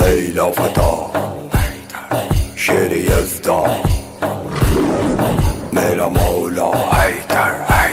هيدا فتى شيري يزدى ميلا مولى هيدر